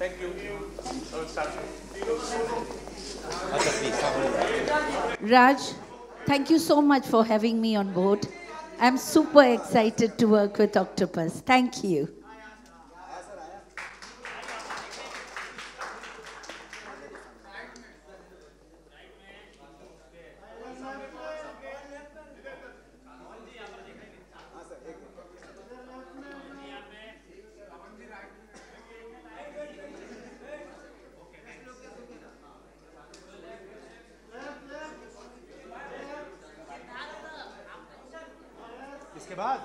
Thank you. Raj, thank you so much for having me on board. I'm super excited to work with Octopus. Thank you. quebrado?